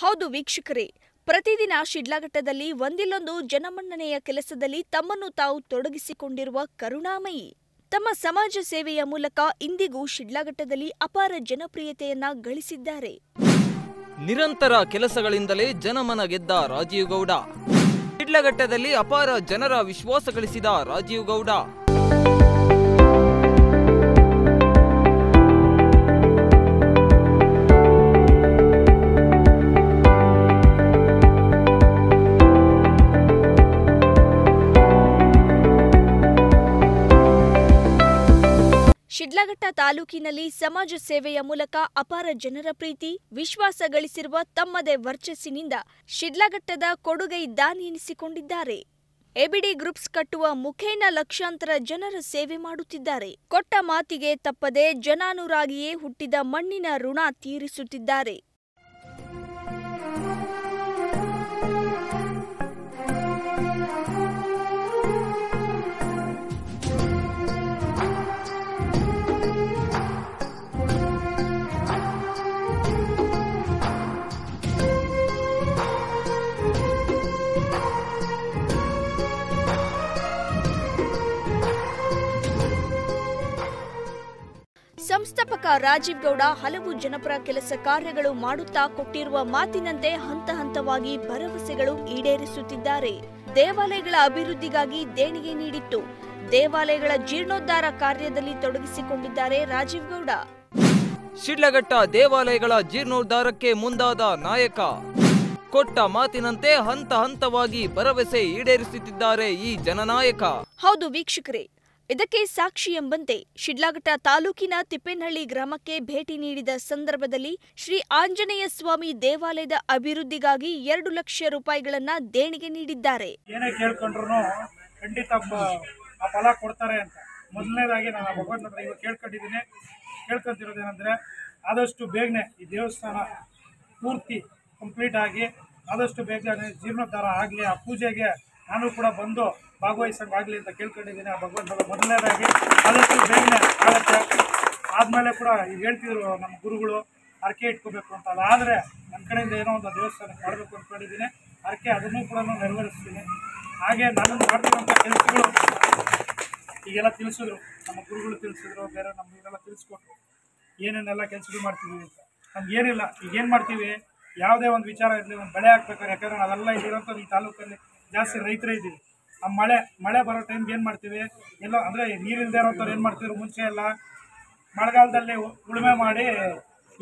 ಹೌದು ವೀಕ್ಷಕರೇ, ಪ್ರತಿದಿನ ಶಿಡ್ಲಘಟ್ಟದಲ್ಲಿ ಒಂದಿಲ್ಲೊಂದು ಜನಮನ್ನಣೆಯ ಕೆಲಸದಲ್ಲಿ ತಮ್ಮನ್ನು ತಾವು ತೊಡಗಿಸಿಕೊಂಡಿರುವ ಕರುಣಾಮಯಿ. ತಮ್ಮ ಸಮಾಜ ಸೇವೆಯ ಮೂಲಕ ಇಂದಿಗೂ ಶಿಡ್ಲಘಟ್ಟದಲ್ಲಿ ಅಪಾರ ಜನಪ್ರಿಯತೆಯನ್ನ ಗಳಿಸಿದ್ದಾರೆ. ನಿರಂತರ ಕೆಲಸಗಳಿಂದಲೇ ಜನಮನ ಗೆದ್ದ ರಾಜೀವ್ ಗೌಡ. ಶಿಡ್ಲಘಟ್ಟದಲ್ಲಿ ಅಪಾರ ಜನರ ವಿಶ್ವಾಸ ಗಳಿಸಿದ ರಾಜೀವ್ ಗೌಡ. ಶಿಡ್ಲಘಟ್ಟ ತಾಲೂಕಿನಲ್ಲಿ ಸಮಾಜ ಸೇವೆಯ ಮೂಲಕ ಅಪಾರ ಜನರ ಪ್ರೀತಿ, ವಿಶ್ವಾಸ ಗಳಿಸಿರುವ ತಮ್ಮದೇ ವರ್ಚಸ್ಸಿನಿಂದ ಶಿಡ್ಲಘಟ್ಟದ ಕೊಡುಗೈ ದಾನಿಯೆನಿಸಿಕೊಂಡಿದ್ದಾರೆ ಎಬಿಡಿ ಗ್ರೂಪ್ಸ್ ಕಟ್ಟುವ ಮುಖೇನ ಲಕ್ಷಾಂತರ ಜನರ ಸೇವೆ ಮಾಡುತ್ತಿದ್ದಾರೆ. ಕೊಟ್ಟ ಮಾತಿಗೆ ತಪ್ಪದೆ ಜನಾನುರಾಗಿಯೇ ಹುಟ್ಟಿದ ಮಣ್ಣಿನ ಋಣ ತೀರಿಸುತ್ತಿದ್ದಾರೆ. ರಾಜೀವ್ ಗೌಡ ಹಲವು ಜನಪರ ಕೆಲಸ ಕಾರ್ಯಗಳು ಮಾಡುತ್ತಾ ಕೊಟ್ಟಿರುವ ಮಾತಿನಂತೆ ಹಂತ ಹಂತವಾಗಿ ಭರವಸೆಗಳು ಈಡೇರಿಸುತ್ತಿದ್ದಾರೆ. ದೇವಾಲಯಗಳ ಅಭಿವೃದ್ಧಿಗಾಗಿ ದೇಣಿಗೆ ನೀಡಿತ್ತು. ದೇವಾಲಯಗಳ ಜೀರ್ಣೋದ್ಧಾರ ಕಾರ್ಯದಲ್ಲಿ ತೊಡಗಿಸಿಕೊಂಡಿದ್ದಾರೆ ರಾಜೀವ್ ಗೌಡ. ಶಿಡ್ಲಘಟ್ಟ ದೇವಾಲಯಗಳ ಜೀರ್ಣೋದ್ಧಾರಕ್ಕೆ ಮುಂದಾದ ನಾಯಕ. ಕೊಟ್ಟ ಮಾತಿನಂತೆ ಹಂತ ಹಂತವಾಗಿ ಭರವಸೆ ಈಡೇರಿಸುತ್ತಿದ್ದಾರೆ ಈ ಜನನಾಯಕ. ಹೌದು ವೀಕ್ಷಕರೇ ಇದಕ್ಕೆ ಸಾಕ್ಷಿ ಎಂಬಂತೆ ಶಿಡ್ಲಘಟ್ಟ ತಾಲೂಕಿನ ತಿಪ್ಪೇನಹಳ್ಳಿ ಗ್ರಾಮಕ್ಕೆ ಭೇಟಿ ನೀಡಿದ ಸಂದರ್ಭದಲ್ಲಿ ಶ್ರೀ ಆಂಜನೇಯ ಸ್ವಾಮಿ ದೇವಾಲಯದ ಅಭಿವೃದ್ಧಿಗಾಗಿ ಎರಡು ಲಕ್ಷ ರೂಪಾಯಿಗಳನ್ನ ದೇಣಿಗೆ ನೀಡಿದ್ದಾರೆ. ಏನೇ ಕೇಳ್ಕೊಂಡ್ರು ಖಂಡಿತ ಆ ಫಲ ಕೊಡ್ತಾರೆ ಅಂತ. ಮೊದಲನೇದಾಗಿ ನಾನು ಭಗವಂತ ಹತ್ರ ಇವಾಗ ಕೇಳ್ಕೊಂಡಿದ್ದೀನಿ. ಕೇಳ್ಕೊಂತಿರೋದೇನೆಂದರೆ ಆದಷ್ಟು ಬೇಗನೆ ಈ ದೇವಸ್ಥಾನ ಪೂರ್ತಿ ಕಂಪ್ಲೀಟ್ ಆಗಿ ಆದಷ್ಟು ಬೇಗನೆ ಜೀರ್ಣೋದ್ಧಾರ ಆಗಲಿ, ಆ ಪೂಜೆಗೆ ನಾನು ಕೂಡ ಬಂದು ಭಾಗವಹಿಸಂಗಾಗಲಿ ಅಂತ ಕೇಳ್ಕೊಂಡಿದ್ದೀನಿ. ಆ ಭಗವಂತ ಮೊದಲನೇದಾಗಿ ಆದಷ್ಟು ಬೇಗನೆ ಆಗುತ್ತೆ ಆದಮೇಲೆ ಕೂಡ ಈಗ ಹೇಳ್ತಿದ್ರು ನಮ್ಮ ಗುರುಗಳು ಹರಕೆ ಇಟ್ಕೋಬೇಕು ಅಂತ. ಆದರೆ ನನ್ನ ಕಡೆಯಿಂದ ಏನೋ ಒಂದು ದೇವಸ್ಥಾನ ಮಾಡಬೇಕು ಅಂದ್ಕೊಂಡಿದ್ದೀನಿ ಹರಕೆ ಅದನ್ನು ಕೂಡ ನೆರವೇರಿಸ್ತೀನಿ. ಹಾಗೆ ನಾನು ಮಾಡ್ತಿರೋಂಥ ಕೆಲಸಗಳು ಈಗೆಲ್ಲ ತಿಳಿಸಿದ್ರು. ನಮ್ಮ ಗುರುಗಳು ತಿಳಿಸಿದ್ರು, ಬೇರೆ ನಮಗೆಲ್ಲ ತಿಳಿಸ್ಕೊಟ್ರು. ಏನೇನೆಲ್ಲ ಕೆಲಸಗಳು ಮಾಡ್ತೀವಿ ಅಂತ. ನಮ್ಗೆ ಏನಿಲ್ಲ. ಈಗ ಏನು ಮಾಡ್ತೀವಿ? ಯಾವುದೇ ಒಂದು ವಿಚಾರ ಇರಲಿ, ಒಂದು ಬೆಳೆ ಹಾಕ್ಬೇಕಾದ್ರೆ ಯಾಕಂದ್ರೆ ನಾವೆಲ್ಲ ಇಲ್ಲಿರೋಂಥದ್ದು ಈ ತಾಲೂಕಲ್ಲಿ. ಜಾಸ್ತಿ ರೈತರೇ ಇದ್ದೀವಿ ಆ ಮಳೆ ಮಳೆ ಬರೋ ಟೈಮ್ಗೆ ಏನು ಮಾಡ್ತೀವಿ? ಎಲ್ಲೋ ಅಂದರೆ ನೀರಿಲ್ಲದೆ ಇರೋಂಥವ್ರು ಏನು ಮಾಡ್ತಿದ್ರು ಮುಂಚೆ ಎಲ್ಲ? ಮಳೆಗಾಲದಲ್ಲಿ ಉಳುಮೆ ಮಾಡಿ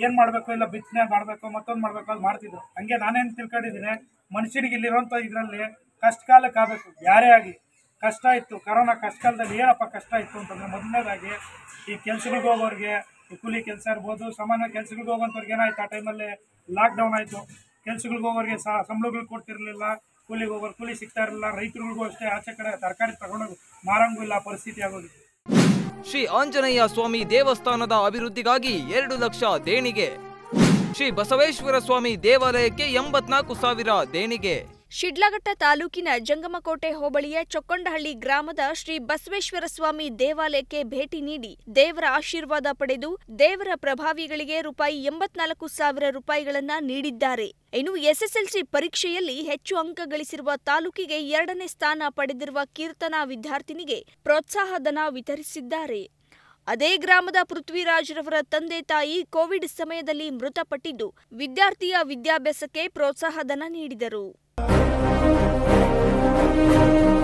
ಏನು ಮಾಡಬೇಕು? ಇಲ್ಲ, ಬಿತ್ತನೆ ಮಾಡಬೇಕು, ಮತ್ತೊಂದು ಮಾಡಬೇಕು ಅದು ಮಾಡ್ತಿದ್ರು. ಹಂಗೆ ನಾನೇನು ತಿಳ್ಕೊಂಡಿದ್ದೀನಿ, ಮನುಷ್ಯನಿಗೆ ಇಲ್ಲಿರೋಂಥ ಇದರಲ್ಲಿ ಕಷ್ಟ ಕಾಲಕ್ಕೆ ಆಗಬೇಕು. ಯಾರೇ ಆಗಿ. ಕಷ್ಟ ಇತ್ತು. ಕರೋನಾ ಕಷ್ಟ ಕಾಲದಲ್ಲಿ ಏನಪ್ಪ ಕಷ್ಟ ಇತ್ತು ಅಂತಂದರೆ ಮೊದಲನೇದಾಗಿ ಈ ಕೆಲ್ಸಗಳಿಗೆ ಹೋಗೋರಿಗೆ, ಈ ಕೂಲಿ ಕೆಲಸ ಇರ್ಬೋದು, ಸಾಮಾನ್ಯ ಕೆಲ್ಸಗಳಿಗೆ ಹೋಗೋಂಥವ್ರಿಗೆ ಏನಾಯ್ತು? ಆ ಟೈಮಲ್ಲಿ ಲಾಕ್ಡೌನ್ ಆಯಿತು. ಕೆಲ್ಸಗಳಿಗೆ ಹೋಗೋರಿಗೆ ಸಂಬಳಗಳು ಕೊಡ್ತಿರ್ಲಿಲ್ಲ. ಕೂಲಿಗೆ ಹೋಗೋರು, ಕೂಲಿ ಸಿಗ್ತಾ ಇರಲಿಲ್ಲ, ರೈತರುಗಳಿಗೂ ಅಷ್ಟೇ ಆಚೆ ಕಡೆ ತರಕಾರಿ ತಗೊಂಡೋಗಿ ಮಾರಂಗೂ ಇಲ್ಲ, ಪರಿಸ್ಥಿತಿ ಆಗೋದು. ಶ್ರೀ ಆಂಜನೇಯ ಸ್ವಾಮಿ ದೇವಸ್ಥಾನದ ಅಭಿವೃದ್ಧಿಗಾಗಿ ಎರಡು ಲಕ್ಷ ದೇಣಿಗೆ. ಶ್ರೀ ಬಸವೇಶ್ವರ ಸ್ವಾಮಿ ದೇವಾಲಯಕ್ಕೆ ಎಂಬತ್ನಾಲ್ಕು ಸಾವಿರ ದೇಣಿಗೆ. ಶಿಡ್ಲಘಟ್ಟ ತಾಲೂಕಿನ ಜಂಗಮಕೋಟೆ ಹೋಬಳಿಯ ಚೊಕ್ಕಂಡಹಳ್ಳಿ ಗ್ರಾಮದ ಶ್ರೀ ಬಸವೇಶ್ವರ ಸ್ವಾಮಿ ದೇವಾಲಯಕ್ಕೆ ಭೇಟಿ ನೀಡಿ ದೇವರ ಆಶೀರ್ವಾದ ಪಡೆದು ದೇವರ ಪ್ರಭಾವಿಗಳಿಗೆ ರೂಪಾಯಿ ಎಂಬತ್ನಾಲ್ಕು ಸಾವಿರ ರೂಪಾಯಿಗಳನ್ನ ನೀಡಿದ್ದಾರೆ. ಇನ್ನು ಎಸ್ಎಸ್ಎಲ್ಸಿ ಪರೀಕ್ಷೆಯಲ್ಲಿ ಹೆಚ್ಚು ಅಂಕ ಗಳಿಸಿರುವ ತಾಲೂಕಿಗೆ ಎರಡನೇ ಸ್ಥಾನ ಪಡೆದಿರುವ ಕೀರ್ತನಾ ವಿದ್ಯಾರ್ಥಿನಿಗೆ ಪ್ರೋತ್ಸಾಹಧನ ವಿತರಿಸಿದ್ದಾರೆ. ಅದೇ ಗ್ರಾಮದ ಪೃಥ್ವಿರಾಜ್ರವರ ತಂದೆ ತಾಯಿ ಕೋವಿಡ್ ಸಮಯದಲ್ಲಿ ಮೃತಪಟ್ಟಿದ್ದು, ವಿದ್ಯಾರ್ಥಿಯ ವಿದ್ಯಾಭ್ಯಾಸಕ್ಕೆ ಪ್ರೋತ್ಸಾಹಧನ ನೀಡಿದರು. Thank you.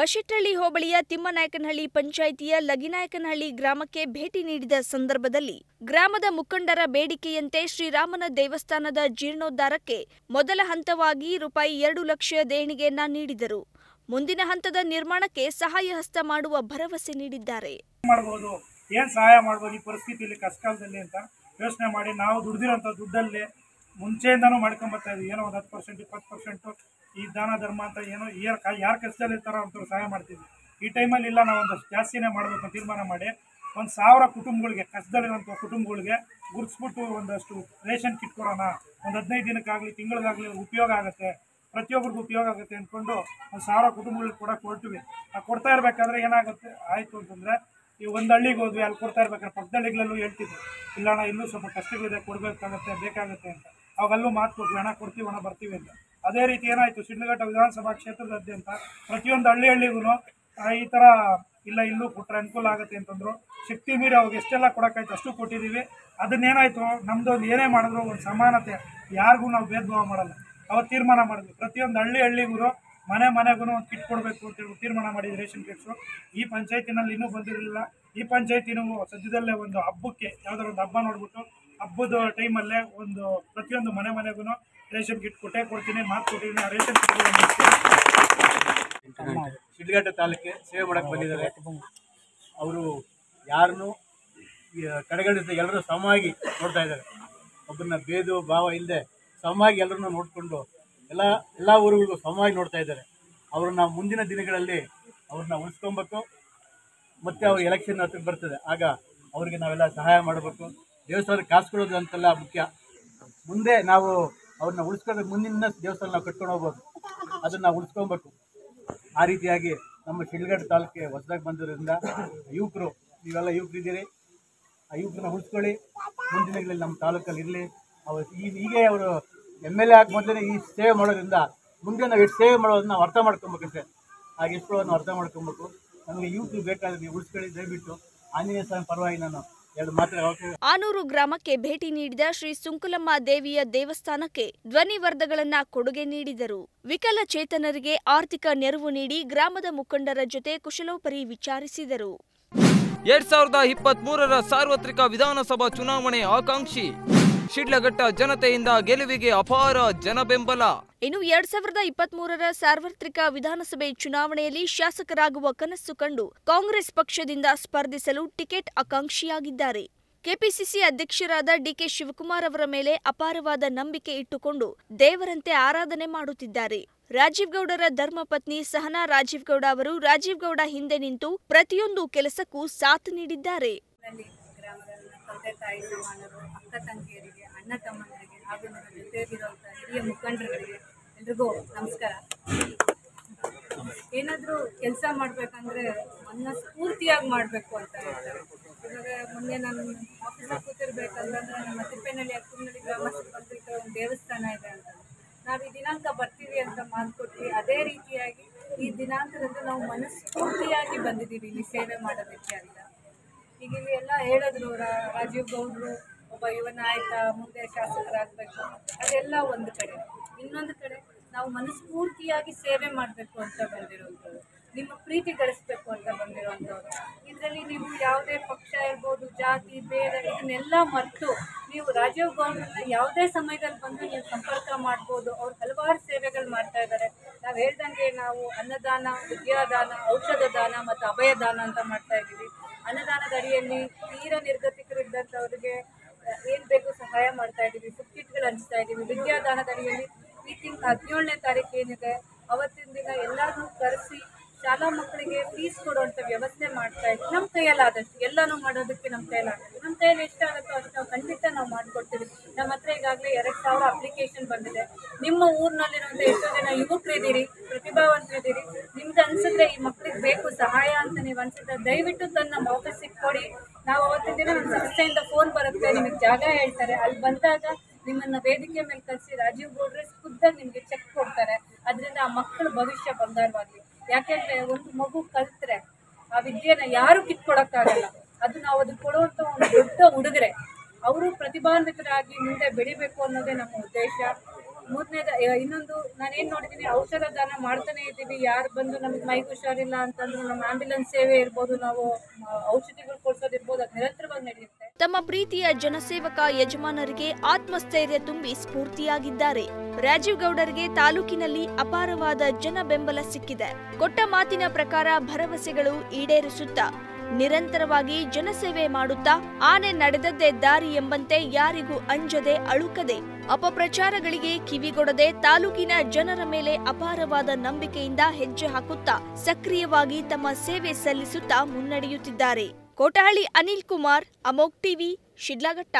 ಬಶೆಟ್ಟಹಳ್ಳಿ ಹೋಬಳಿಯ ತಿಮ್ಮನಾಯಕನಹಳ್ಳಿ ಪಂಚಾಯಿತಿಯ ಲಗಿನಾಯಕನಹಳ್ಳಿ ಗ್ರಾಮಕ್ಕೆ ಭೇಟಿ ನೀಡಿದ ಸಂದರ್ಭದಲ್ಲಿ ಗ್ರಾಮದ ಮುಖಂಡರ ಬೇಡಿಕೆಯಂತೆ ಶ್ರೀರಾಮನ ದೇವಸ್ಥಾನದ ಜೀರ್ಣೋದ್ಧಾರಕ್ಕೆ ಮೊದಲ ಹಂತವಾಗಿ ರೂಪಾಯಿ ಎರಡು ಲಕ್ಷ ದೇಣಿಗೆಯನ್ನ ನೀಡಿದರು. ಮುಂದಿನ ಹಂತದ ನಿರ್ಮಾಣಕ್ಕೆ ಸಹಾಯ ಹಸ್ತ ಮಾಡುವ ಭರವಸೆ ನೀಡಿದ್ದಾರೆ. ಮಾಡ್ಬೋದು. ಏನು ಸಹಾಯ ಮಾಡ್ಬೋದು? ಈ ಪರಿಸ್ಥಿತಿಯಲ್ಲಿ ಕಷ್ಟಕಾಲದಲ್ಲಿ ಅಂತ ಯೋಚನೆ ಮಾಡಿ ನಾವು ದುಡ್ದಿರೋಂಥ ದುಡ್ಡಲ್ಲಿ ಮುಂಚೆಯಿಂದನೂ ಮಾಡ್ಕೊಂಬರ್ತಾ ಇದ್ವಿ. ಏನೋ ಒಂದು ಹತ್ತು ಪರ್ಸೆಂಟ್ ಇಪ್ಪತ್ತು ಪರ್ಸೆಂಟು ಈ ದಾನ ಧರ್ಮ ಅಂತ ಏನು ಯಾರು ಯಾರು ಕಷ್ಟದಲ್ಲಿ ಇರ್ತಾರೋ ಅಂತ ಸಹಾಯ ಮಾಡ್ತೀವಿ. ಈ ಟೈಮಲ್ಲಿ ಇಲ್ಲ ನಾವು ಒಂದು ಜಾಸ್ತಿನೇ ಮಾಡಬೇಕು ತೀರ್ಮಾನ ಮಾಡಿ ಒಂದು ಸಾವಿರ ಕುಟುಂಬಗಳಿಗೆ ಕಷ್ಟದಲ್ಲಿರುವಂಥ ಕುಟುಂಬಗಳಿಗೆ ಗುರುತಿಸ್ಬಿಟ್ಟು ಒಂದಷ್ಟು ರೇಷನ್ ಕಿಟ್ ಕೊಡೋಣ. ಒಂದು ಹದಿನೈದು ದಿನಕ್ಕಾಗಲಿ, ತಿಂಗಳಿಗಾಗಲಿ ಉಪಯೋಗ ಆಗುತ್ತೆ. ಪ್ರತಿಯೊಬ್ಬರಿಗೂ ಉಪಯೋಗ ಆಗುತ್ತೆ ಅಂದ್ಕೊಂಡು ಒಂದು ಸಾವಿರ ಕುಟುಂಬಗಳಿಗೆ ಕೂಡ ಕೊಡ್ತೀವಿ. ಆ ಕೊಡ್ತಾ ಇರಬೇಕಾದ್ರೆ ಏನಾಗುತ್ತೆ? ಆಯಿತು ಅಂತಂದರೆ ಈ ಒಂದು ಹಳ್ಳಿಗೆ ಹೋದ್ವಿ, ಅಲ್ಲಿ ಕೊಡ್ತಾ ಇರ್ಬೇಕಾದ್ರೆ ಪಕ್ಕದ ಹಳ್ಳಿಗಳಲ್ಲೂ ಹೇಳ್ತಿದ್ವಿ ಇಲ್ಲಣ್ಣ, ಇನ್ನೂ ಸ್ವಲ್ಪ ಕಷ್ಟಗಳಿದೆ, ಕೊಡಬೇಕಾಗತ್ತೆ, ಬೇಕಾಗುತ್ತೆ ಅಂತ. ಅವಾಗಲ್ಲೂ ಮಾತು ಕೊಡ್ತೀವಿ ಹಣ ಕೊಡ್ತೀವಿ ಹಣ ಬರ್ತೀವಿ ಅಂತ. ಅದೇ ರೀತಿ ಏನಾಯಿತು? ಶಿಡ್ಲಘಟ್ಟ ವಿಧಾನಸಭಾ ಕ್ಷೇತ್ರದಾದ್ಯಂತ ಪ್ರತಿಯೊಂದು ಹಳ್ಳಿ ಹಳ್ಳಿಗೂ ಈ ಥರ ಇಲ್ಲ, ಇಲ್ಲೂ ಕೊಟ್ಟರೆ ಅನುಕೂಲ ಆಗುತ್ತೆ ಅಂತಂದ್ರು ಶಕ್ತಿ ಮೀರಿ ಅವಾಗ ಎಷ್ಟೆಲ್ಲ ಕೊಡೋಕ್ಕಾಯ್ತು ಅಷ್ಟು ಕೊಟ್ಟಿದ್ದೀವಿ ಅದನ್ನೇನಾಯಿತು? ನಮ್ಮದು ಒಂದು ಏನೇ ಮಾಡಿದ್ರು ಒಂದು ಸಮಾನತೆ ಯಾರಿಗೂ ನಾವು ಭೇದ ಭಾವ ಮಾಡಲ್ಲ. ಅವ್ರು ತೀರ್ಮಾನ ಮಾಡಿದ್ವಿ. ಪ್ರತಿಯೊಂದು ಹಳ್ಳಿ ಹಳ್ಳಿಗೂ ಮನೆ ಮನೆಗೂ ಒಂದು ಕಿಟ್ ಕೊಡಬೇಕು ಅಂತ ಹೇಳಿ ತೀರ್ಮಾನ ಮಾಡಿದ್ವಿ ರೇಷನ್ ಕಿಟ್ಸು. ಈ ಪಂಚಾಯತಿನಲ್ಲಿ ಇನ್ನೂ ಬಂದಿರಲಿಲ್ಲ. ಈ ಪಂಚಾಯತಿನೂ ಸದ್ಯದಲ್ಲೇ ಒಂದು ಹಬ್ಬಕ್ಕೆ ಯಾವುದಾದ್ರು ಒಂದು ಹಬ್ಬ ನೋಡ್ಬಿಟ್ಟು ಹಬ್ಬದ ಟೈಮಲ್ಲೇ ಒಂದು ಪ್ರತಿಯೊಂದು ಮನೆ ಮನೆಗೂ ರೇಷನ್ ಕಿಟ್ ಕೊಟ್ಟೆ, ಕೊಡ್ತೀನಿ ಮಾತು ಕೊಟ್ಟಿದ್ದೀನಿ ರೇಷನ್ ಕಿಟ್ ಶಿಡ್ಲಘಟ್ಟ ತಾಲೂಕಿಗೆ ಸೇವೆ ಮಾಡಕ್ಕೆ ಬಂದಿದ್ದಾರೆ. ಅವರು ಯಾರನ್ನು ಕಡೆಗಣಿಸಿದ ಎಲ್ಲರೂ ಸಮವಾಗಿ ನೋಡ್ತಾ ಇದ್ದಾರೆ. ಒಬ್ಬರನ್ನ ಭೇದ ಭಾವ ಇಲ್ಲದೆ ಸಮವಾಗಿ ಎಲ್ಲರನ್ನ ನೋಡಿಕೊಂಡು ಎಲ್ಲ ಎಲ್ಲ ಊರುಗಳಿಗೂ ಸಮವಾಗಿ ನೋಡ್ತಾ ಇದ್ದಾರೆ. ಅವ್ರನ್ನ ಮುಂದಿನ ದಿನಗಳಲ್ಲಿ ಅವ್ರನ್ನ ಉಳಿಸ್ಕೊಬೇಕು. ಮತ್ತೆ ಅವ್ರ ಎಲೆಕ್ಷನ್ ಹತ್ರಕ್ಕೆ ಬರ್ತದೆ. ಆಗ ಅವರಿಗೆ ನಾವೆಲ್ಲ ಸಹಾಯ ಮಾಡಬೇಕು. ದೇವಸ್ಥಾನ ಕೊಡೋದು ಅಂತೆಲ್ಲ ಮುಖ್ಯ. ಮುಂದೆ ನಾವು ಅವ್ರನ್ನ ಉಳಿಸ್ಕೊಂಡ್ರೆ ಮುಂದಿನ ದೇವಸ್ಥಾನ ನಾವು ಕಟ್ಕೊಂಡು ಹೋಗ್ಬೋದು. ಅದನ್ನು ನಾವು ಉಳಿಸ್ಕೊಬೇಕು. ಆ ರೀತಿಯಾಗಿ ನಮ್ಮ ಶಿಡ್ಲಘಟ್ಟ ತಾಲೂಕಿಗೆ ಹೊಸದಾಗಿ ಬಂದಿರೋದ್ರಿಂದ ಯುವಕರು, ನೀವೆಲ್ಲ ಯುವಕರಿದ್ದೀರಿ ಆ ಯುವಕರನ್ನ ಉಳಿಸ್ಕೊಳ್ಳಿ. ಮುಂದಿನ ನಮ್ಮ ತಾಲೂಕಲ್ಲಿ ಇರಲಿ. ಅವ್ರು ಈಗ ಹೀಗೆ ಅವರು ಎಂ ಎಲ್ ಎ ಆಗಿ ಮೊದಲೇ ಈ ಸೇವೆ ಮಾಡೋದ್ರಿಂದ ಮುಂದೆ ನಾವು ಎಷ್ಟು ಸೇವೆ ಮಾಡೋದನ್ನ ನಾವು ಅರ್ಥ ಮಾಡ್ಕೊಬೇಕಂತೆ ಹಾಗೆ ಎಷ್ಟು ಅರ್ಥ ಮಾಡ್ಕೊಬೇಕು. ನಮಗೆ ಯುವಕರು ಬೇಕಾದ್ರೆ ನೀವು ಉಳಿಸ್ಕೊಳ್ಳಿ. ದಯವಿಟ್ಟು ಆಂಜನೇಯ ಸ್ವಾಮಿ ಪರವಾಗಿ ನಾನು ಆನೂರು ಗ್ರಾಮಕ್ಕೆ ಭೇಟಿ ನೀಡಿದ ಶ್ರೀ ಸುಂಕುಲಮ್ಮ ದೇವಿಯ ದೇವಸ್ಥಾನಕ್ಕೆ ಧ್ವನಿವರ್ಧಗಳನ್ನ ಕೊಡುಗೆ ನೀಡಿದರು. ವಿಕಲಚೇತನರಿಗೆ ಆರ್ಥಿಕ ನೆರವು ನೀಡಿ ಗ್ರಾಮದ ಮುಖಂಡರ ಜೊತೆ ಕುಶಲೋಪರಿ ವಿಚಾರಿಸಿದರು. ಎರಡ್ ಸಾವಿರದ ಇಪ್ಪತ್ತ್ ಮೂರರ ಸಾರ್ವತ್ರಿಕ ವಿಧಾನಸಭಾ ಚುನಾವಣೆ ಆಕಾಂಕ್ಷಿ. ಶಿಡ್ಲಘಟ್ಟ ಜನತೆಯಿಂದ ಗೆಲುವಿಗೆ ಅಪಾರ ಜನಬೆಂಬಲ. ಇನ್ನು ಎರಡ್ ಸಾವಿರದ ಇಪ್ಪತ್ತ್ ಮೂರರ ಸಾರ್ವತ್ರಿಕ ವಿಧಾನಸಭೆ ಚುನಾವಣೆಯಲ್ಲಿ ಶಾಸಕರಾಗುವ ಕನಸು ಕಂಡು ಕಾಂಗ್ರೆಸ್ ಪಕ್ಷದಿಂದ ಸ್ಪರ್ಧಿಸಲು ಟಿಕೆಟ್ ಆಕಾಂಕ್ಷಿಯಾಗಿದ್ದಾರೆ. ಕೆಪಿಸಿಸಿ ಅಧ್ಯಕ್ಷರಾದ ಡಿಕೆ ಶಿವಕುಮಾರ್ ಅವರ ಮೇಲೆ ಅಪಾರವಾದ ನಂಬಿಕೆ ಇಟ್ಟುಕೊಂಡು ದೇವರಂತೆ ಆರಾಧನೆ ಮಾಡುತ್ತಿದ್ದಾರೆ. ರಾಜೀವ್ ಗೌಡರ ಧರ್ಮಪತ್ನಿ ಸಹನಾ ರಾಜೀವ್ ಗೌಡ ಅವರು ರಾಜೀವ್ ಗೌಡ ಹಿಂದೆ ನಿಂತು ಪ್ರತಿಯೊಂದು ಕೆಲಸಕ್ಕೂ ಸಾಥ್ ನೀಡಿದ್ದಾರೆ. ತಾಯಿ ಸಮಾನರು ಅಕ್ಕ ತಂಗಿಯರಿಗೆ, ಅಣ್ಣ ತಮ್ಮಂದರಿಗೆ, ಹಾಗೂ ನನ್ನ ಜೊತೆಯಲ್ಲಿರುವಂಥ ಹಿರಿಯ ಮುಖಂಡರುಗಳಿಗೆ ಎಲ್ರಿಗೂ ನಮಸ್ಕಾರ. ಏನಾದರೂ ಕೆಲಸ ಮಾಡಬೇಕಂದ್ರೆ ಮನ್ನ ಸ್ಫೂರ್ತಿಯಾಗಿ ಮಾಡಬೇಕು ಅಂತ ಹೇಳ್ತಾರೆ. ಇವಾಗ ಮೊನ್ನೆ ನಾನು ಆಫೀಸಲ್ಲಿ ಕೂತಿರ್ಬೇಕಂದ್ರೆ ನಮ್ಮ ತಿಪ್ಪೇನಹಳ್ಳಿ ಅಕ್ಕನಹಳ್ಳಿ ಗ್ರಾಮಸ್ಥರು ಒಂದು ದೇವಸ್ಥಾನ ಇದೆ ಅಂತ. ನಾವು ಈ ದಿನಾಂಕ ಬರ್ತೀವಿ ಅಂತ ಮಾತು ಕೊಟ್ವಿ ಅದೇ ರೀತಿಯಾಗಿ ಈ ದಿನಾಂಕದಂದು ನಾವು ಮನಸ್ಫೂರ್ತಿಯಾಗಿ ಬಂದಿದ್ದೀವಿ ಇಲ್ಲಿ ಸೇವೆ ಮಾಡೋದಕ್ಕೆ ಅಂತ. ಈಗ ಇಲ್ಲಿ ಎಲ್ಲ ಹೇಳಿದ್ರು ರಾಜೀವ್ ಗೌಡ್ರು ಒಬ್ಬ ಯುವ ನಾಯಕ, ಮುಂದೆ ಶಾಸಕರಾಗಬೇಕು. ಅದೆಲ್ಲ ಒಂದು ಕಡೆ. ಇನ್ನೊಂದು ಕಡೆ ನಾವು ಮನಸ್ಫೂರ್ತಿಯಾಗಿ ಸೇವೆ ಮಾಡಬೇಕು ಅಂತ ಬಂದಿರೋಂಥವ್ರು. ನಿಮ್ಮ ಪ್ರೀತಿ ಗಳಿಸ್ಬೇಕು ಅಂತ ಬಂದಿರುವಂಥವ್ರು ಇದರಲ್ಲಿ ನೀವು ಯಾವುದೇ ಪಕ್ಷ ಇರ್ಬೋದು, ಜಾತಿ, ಭೇದ, ಇದನ್ನೆಲ್ಲ ಮರೆತು ನೀವು ರಾಜೀವ್ ಗೌಡ್ರನ್ನ ಯಾವುದೇ ಸಮಯದಲ್ಲಿ ಬಂದು ನೀವು ಸಂಪರ್ಕ ಮಾಡ್ಬೋದು, ಅವ್ರು ಹಲವಾರು ಸೇವೆಗಳು ಮಾಡ್ತಾ ಇದ್ದಾರೆ. ನಾವು ಹೇಳ್ದಂಗೆ ನಾವು ಅನ್ನದಾನ, ವಿದ್ಯಾದಾನ ಔಷಧ ದಾನ ಮತ್ತು ಅಭಯದಾನ ಅಂತ ಮಾಡ್ತಾ ಇದ್ದೀವಿ. ಅನ್ನದಾನದ ಅಡಿಯಲ್ಲಿ ತೀರ ನಿರ್ಗತಿಕರಿದ್ದಂಥವ್ರಿಗೆ ಏನು ಬೇಕು ಸಹಾಯ ಮಾಡ್ತಾ ಇದ್ದೀವಿ ಸುಕ್ಕಿಟ್ಗಳು ಹಂಚ್ತಾ ಇದ್ದೀವಿ. ವಿದ್ಯಾದಾನದ ಅಡಿಯಲ್ಲಿ ಈ ತಿಂಗಳ ಹದಿನೇಳನೇ ತಾರೀಕು ಏನಿದೆ, ಅವತ್ತಿನ ದಿನ ಎಲ್ಲರನ್ನೂ ಕರೆಸಿ ಶಾಲಾ ಮಕ್ಕಳಿಗೆ ಫೀಸ್ ಕೊಡುವಂಥ ವ್ಯವಸ್ಥೆ ಮಾಡ್ತಾ ಇದ್ವಿ. ನಮ್ಮ ಕೈಯಲ್ಲಾದಷ್ಟು ಎಲ್ಲನೂ ಮಾಡೋದಕ್ಕೆ ನಮ್ಮ ಕೈಯಲ್ಲಾಗುತ್ತೆ ನಮ್ಮ ಕೈಯಲ್ಲಿ ಎಷ್ಟಾಗುತ್ತೋ ಅಷ್ಟು ನಾವು ಖಂಡಿತ ನಾವು ಮಾಡಿಕೊಡ್ತೀವಿ. ನಮ್ಮ ಹತ್ರ ಈಗಾಗಲೇ ಎರಡು ಸಾವಿರ ಅಪ್ಲಿಕೇಶನ್ ಬಂದಿದೆ. ನಿಮ್ಮ ಊರಿನಲ್ಲಿರುವಂಥ ಎಷ್ಟೋ ಜನ ಯುವಕರಿದ್ದೀರಿ ಪ್ರತಿಭಾವಂತರಿದ್ದೀರಿ ನಿಮ್ಗೆ ಅನ್ಸಿದ್ರೆ ಈ ಮಕ್ಕಳಿಗೆ ಬೇಕು ಸಹಾಯ ಅನ್ಸಿದ್ರೆ ದಯವಿಟ್ಟು ತನ್ನ ವಾಪಸ್ಸಿಗೆ ಕೊಡಿ ನಾವು ಅವತ್ತಿನ ದಿನ ನಮ್ಮ ಸಂಸ್ಥೆಯಿಂದ ಫೋನ್ ಬರುತ್ತೆ. ನಿಮಗೆ ಜಾಗ ಹೇಳ್ತಾರೆ. ಅಲ್ಲಿ ಬಂದಾಗ ನಿಮ್ಮನ್ನ ವೇದಿಕೆ ಮೇಲೆ ಕರೆಸಿ ರಾಜೀವ್ ಗೌಡ್ರೆ ಖುದ್ದಾಗಿ ನಿಮಗೆ ಚೆಕ್ ಕೊಡ್ತಾರೆ. ಅದರಿಂದ ಆ ಮಕ್ಕಳ ಭವಿಷ್ಯ ಬಂಗಾರವಾಗಲಿ. ಯಾಕೆಂದ್ರೆ ಒಂದು ಮಗು ಕಲ್ತ್ರೆ ಆ ವಿದ್ಯೆನ ಯಾರು ಕಿತ್ಕೊಡಕ್ಕಾಗಲ್ಲ. ಅದು ನಾವು ಅದಕ್ಕೆ ಕೊಡುವಂಥ ಒಂದು ದೊಡ್ಡ ಉಡುಗೊರೆ. ಅವರು ಪ್ರತಿಭಾನ್ವಿತರಾಗಿ ಮುಂದೆ ಬೆಳಿಬೇಕು ಅನ್ನೋದೇ ನಮ್ಮ ಉದ್ದೇಶ. ಮೂರನೇದ, ಇನ್ನೊಂದು ನಾನೇನು ನೋಡಿದ್ದೀನಿ ಔಷಧ ದಾನ ಮಾಡ್ತಾನೆ ಇದ್ದೀವಿ. ಯಾರು ಬಂದು ನಮ್ಗೆ ಮೈಗೆ ಹುಷಾರಿಲ್ಲ ಅಂತಂದ್ರು ನಮ್ಮ ಆಂಬ್ಯುಲೆನ್ಸ್ ಸೇವೆ ಇರ್ಬೋದು, ನಾವು ಔಷಧಿಗಳು ಕೊಡ್ಸೋದಿರ್ಬೋದು ಅದು ನಿರಂತರವಾಗಿ ನಡೆಯುತ್ತೆ. ತಮ್ಮ ಪ್ರೀತಿಯ ಜನಸೇವಕ ಯಜಮಾನರಿಗೆ ಆತ್ಮಸ್ಥೈರ್ಯ ತುಂಬಿ ಸ್ಫೂರ್ತಿಯಾಗಿದ್ದಾರೆ. ರಾಜೀವ್ ಗೌಡರಿಗೆ ತಾಲೂಕಿನಲ್ಲಿ ಅಪಾರವಾದ ಜನ ಬೆಂಬಲ ಸಿಕ್ಕಿದೆ. ಕೊಟ್ಟ ಮಾತಿನ ಪ್ರಕಾರ ಭರವಸೆಗಳು ಈಡೇರಿಸುತ್ತಾ ನಿರಂತರವಾಗಿ ಜನಸೇವೆ ಮಾಡುತ್ತಾ ಆನೆ ನಡೆದದ್ದೇ ದಾರಿ ಎಂಬಂತೆ ಯಾರಿಗೂ ಅಂಜದೆ ಅಳುಕದೆ ಅಪಪ್ರಚಾರಗಳಿಗೆ ಕಿವಿಗೊಡದೆ ತಾಲೂಕಿನ ಜನರ ಮೇಲೆ ಅಪಾರವಾದ ನಂಬಿಕೆಯಿಂದ ಹೆಜ್ಜೆ ಹಾಕುತ್ತಾ ಸಕ್ರಿಯವಾಗಿ ತಮ್ಮ ಸೇವೆ ಸಲ್ಲಿಸುತ್ತಾ ಮುನ್ನಡೆಯುತ್ತಿದ್ದಾರೆ. ಕೋಟಹಳ್ಳಿ ಅನಿಲ್ ಕುಮಾರ್, ಅಮೋಕ್ ಟಿವಿ, ಶಿಡ್ಲಘಟ್ಟ.